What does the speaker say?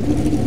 you